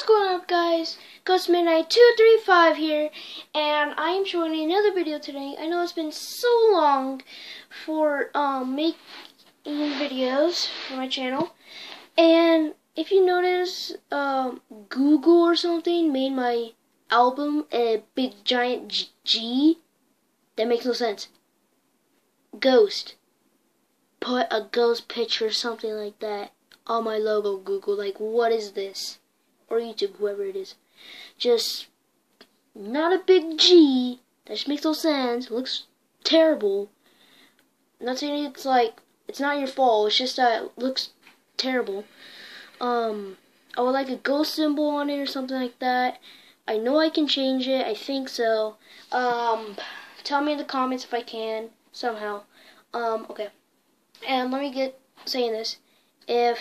What's going on guys? Ghost Midnight 235 here and I am showing another video today. I know it's been so long for um, making videos for my channel and if you notice um, Google or something made my album a big giant G that makes no sense. Ghost. Put a ghost picture or something like that on my logo Google like what is this? Or YouTube, whoever it is. Just not a big G. That just makes no sense. It looks terrible. I'm not saying it's like it's not your fault. It's just that it looks terrible. Um, I would like a ghost symbol on it or something like that. I know I can change it. I think so. Um, tell me in the comments if I can somehow. Um, okay. And let me get saying this. If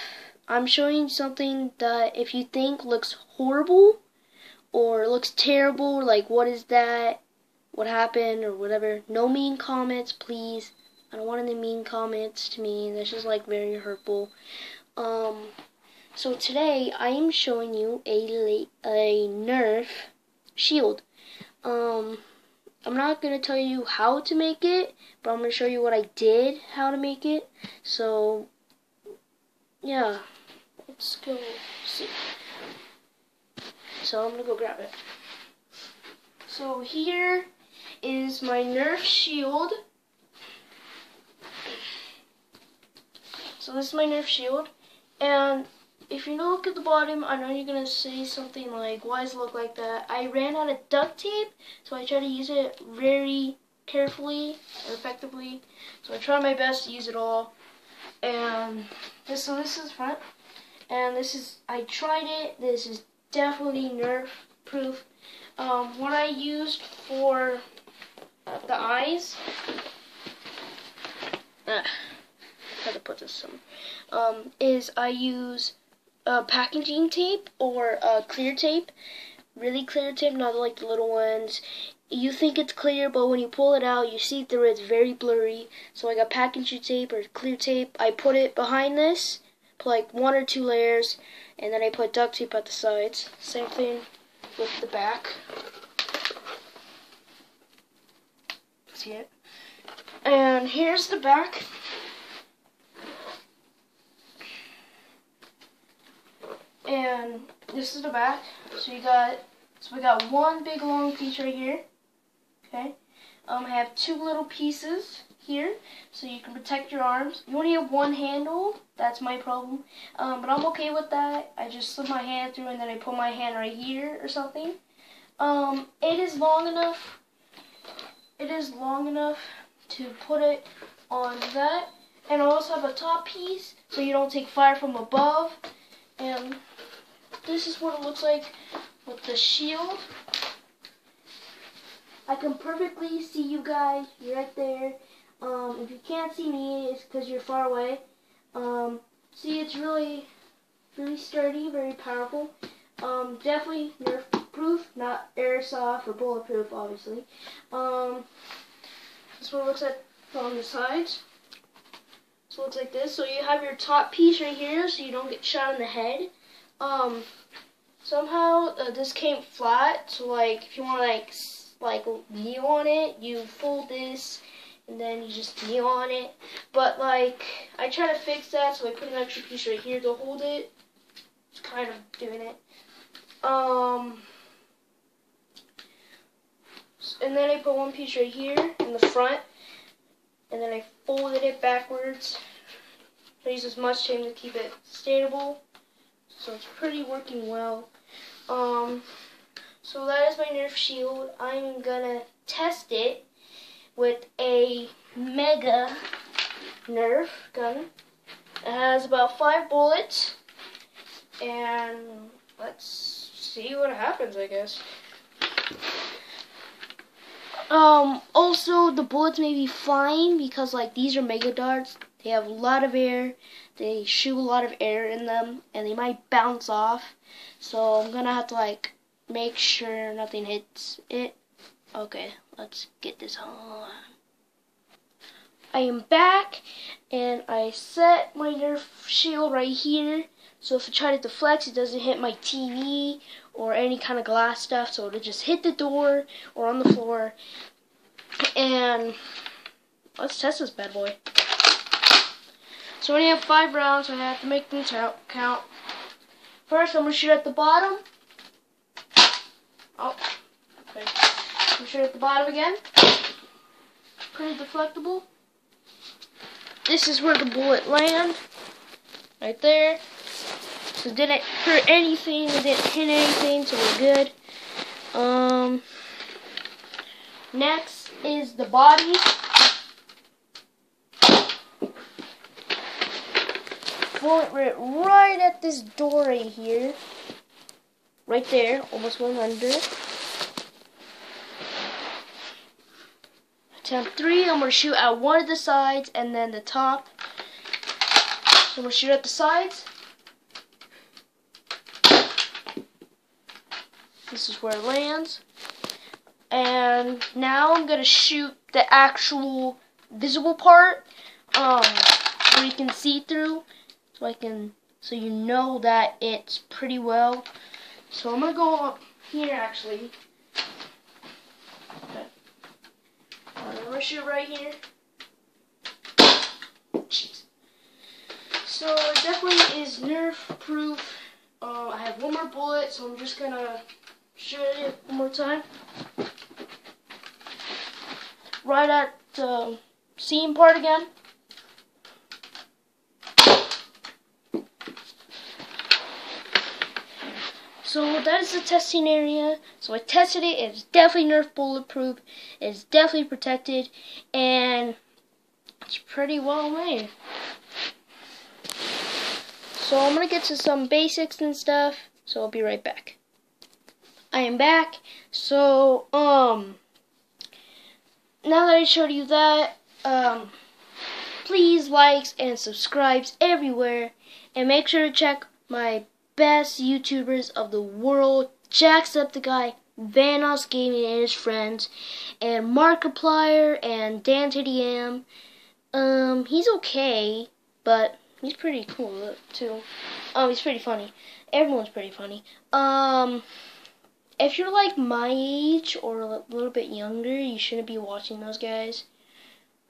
I'm showing something that if you think looks horrible or looks terrible, like what is that, what happened, or whatever, no mean comments, please. I don't want any mean comments to me. That's just like very hurtful. Um, so today I am showing you a a Nerf shield. Um, I'm not gonna tell you how to make it, but I'm gonna show you what I did, how to make it. So, yeah. Let's go see. So I'm gonna go grab it. So here is my Nerf shield. So this is my Nerf shield. And if you look at the bottom, I know you're going to say something like, why does it look like that? I ran out of duct tape, so I try to use it very carefully and effectively. So I try my best to use it all. And this, so this is front and this is I tried it. This is definitely nerf proof um, what I used for the eyes uh, how to put this somewhere. Um, is I use uh, packaging tape or uh, clear tape really clear tape not like the little ones. You think it's clear but when you pull it out you see through it, it's very blurry. So I got packaging tape or clear tape I put it behind this like one or two layers, and then I put duct tape at the sides. Same thing with the back. See it? And here's the back. And this is the back. So you got so we got one big long piece right here. Okay. Um, I have two little pieces here so you can protect your arms. You only have one handle. That's my problem. Um, but I'm okay with that. I just slip my hand through and then I put my hand right here or something. Um, it is long enough. It is long enough to put it on that. And I also have a top piece so you don't take fire from above. And this is what it looks like with the shield. I can perfectly see you guys. Right there. Um, if you can't see me, it's because you're far away. Um, see, it's really, really sturdy, very powerful. Um, definitely Nerf proof, not airsoft or bulletproof, obviously. Um, this one looks like on the sides. So it looks like this. So you have your top piece right here, so you don't get shot in the head. Um, somehow uh, this came flat, so like if you want to like like kneel on it, you fold this and then you just kneel on it. But like, I try to fix that, so I put an extra piece right here to hold it. Kind of doing it. Um, and then I put one piece right here in the front, and then I folded it backwards. I use as much tape to keep it stable, so it's pretty working well. Um, so that is my Nerf shield. I'm gonna test it with a Mega Nerf gun. It has about five bullets. And let's see what happens, I guess. Um, also, the bullets may be flying because, like, these are Mega Darts. They have a lot of air. They shoot a lot of air in them. And they might bounce off. So, I'm gonna have to, like, make sure nothing hits it. Okay, let's get this on. I am back, and I set my Nerf shield right here, So if I try to deflect, it doesn't hit my TV or any kind of glass stuff. So it'll just hit the door or on the floor. And let's test this bad boy. So I only have five rounds, so I have to make them count. First, I'm going to shoot at the bottom. Oh, okay. To shoot at the bottom again. Pretty deflectable. This is where the bullet lands. Right there. So it didn't hurt anything, it didn't hit anything, so we're good. Um, next is the body. bullet right at this door right here. Right there, almost went under. Attempt three, I'm going to shoot at one of the sides and then the top. So I'm going to shoot at the sides. This is where it lands. And now I'm going to shoot the actual visible part um, where you can see through so I can so you know that it's pretty well. So I'm gonna go up here actually. Okay. I'm gonna shoot right here. So it definitely is Nerf proof. Uh, I have one more bullet, so I'm just gonna shoot it one more time. Right at the seam part again. So that is the testing area. So I tested it. It's definitely Nerf bulletproof. It's definitely protected. And it's pretty well made. So I'm to get to some basics and stuff. So I'll be right back. I am back. So, um, now that I showed you that, um, please likes and subscribes everywhere. And make sure to check my best YouTubers of the world, Jacksepticeye, Vanoss Gaming and his friends, and Markiplier and Dan TDM. Um, he's okay, but he's pretty cool too. Um, he's pretty funny. Everyone's pretty funny. Um, if you're like my age or a little bit younger, you shouldn't be watching those guys.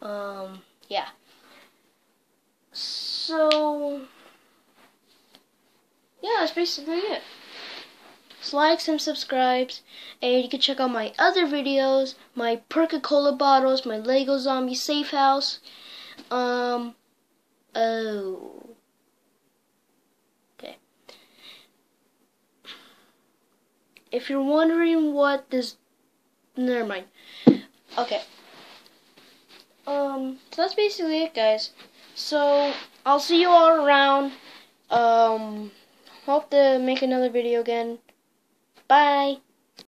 Um, yeah. So yeah, that's basically it. So likes and subscribes, and you can check out my other videos, my Perca-Cola bottles, my Lego Zombie Safe House. Um, oh. Okay. If you're wondering what this, never mind. Okay. Um, so that's basically it, guys. So, I'll see you all around. Um hope to make another video again. Bye.